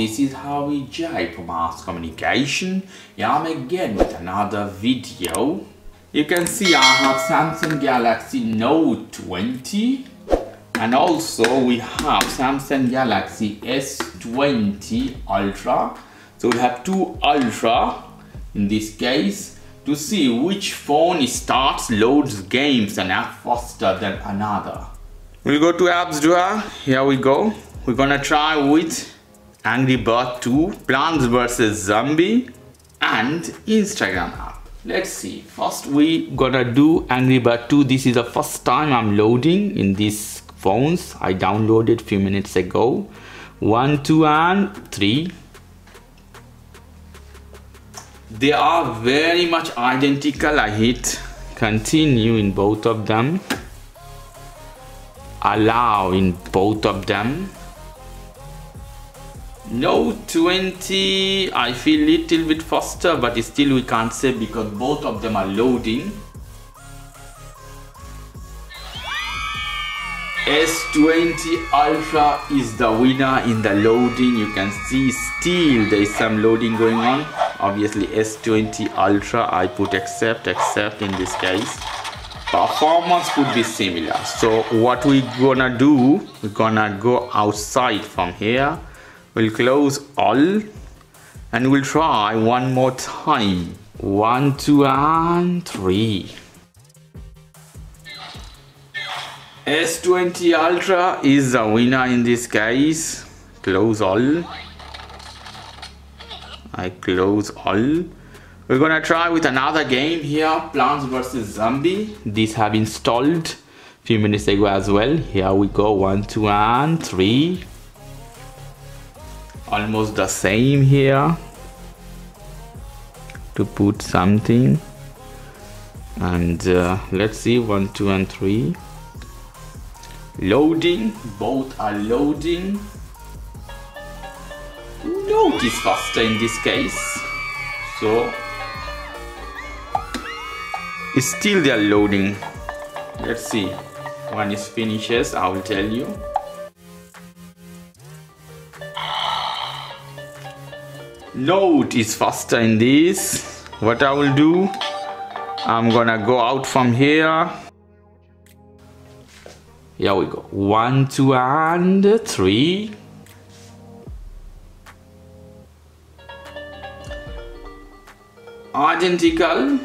this is Harvey J from Aires Communication. Yeah, I'm again with another video. You can see I have Samsung Galaxy Note 20 and also we have Samsung Galaxy S20 Ultra. So we have two Ultra in this case to see which phone starts loads games and app faster than another. We'll go to apps drawer. Here we go. We're gonna try with Angry Bird 2, Plants vs Zombie and Instagram app. Let's see. First we gonna do Angry Bird 2. This is the first time I'm loading in these phones. I downloaded few minutes ago. One, two and three. They are very much identical. I hit continue in both of them. Allow in both of them Note 20 I feel a little bit faster but still we can't say because both of them are loading. S20 Ultra is the winner in the loading. You can see still there is some loading going on. Obviously S20 Ultra I put accept accept in this case. Performance could be similar. So what we gonna do? We're gonna go outside from here we'll close all and we'll try one more time. One two and three. S20 Ultra is the winner in this case. Close all. I close all. We're gonna try with another game here Plants vs Zombie. These have installed. A few minutes ago as well. Here we go. One two and three almost the same here to put something. And uh, let's see one two and three. Loading both are loading. Note is faster in this case. So still they are loading. Let's see. When it finishes I will tell you note is faster in this. What I will do I'm gonna go out from here. Here we go. One two and three. Identical.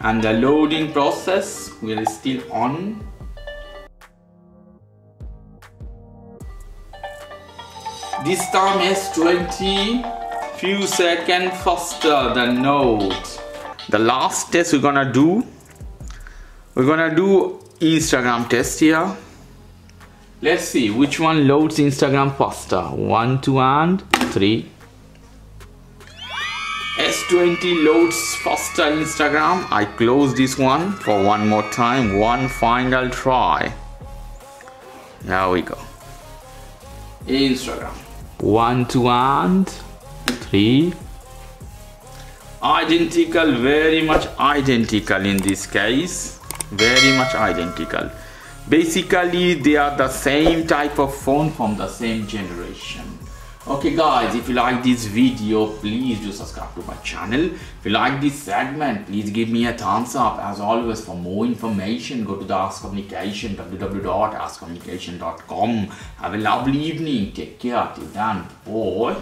And the loading process will still on. This time S20 few seconds faster than Note. The last test we're gonna do, we're gonna do Instagram test here. Let's see which one loads Instagram faster. One, two, and three. S20 loads faster Instagram. I close this one for one more time. One final try. Now we go. Instagram. One, two, and three identical very much identical in this case. Very much identical. Basically they are the same type of phone from the same generation. Okay guys if you like this video please do subscribe to my channel. If you like this segment please give me a thumbs up. As always for more information go to the Aires communication www.askcommunication.com have a lovely evening. Take care. Till then boy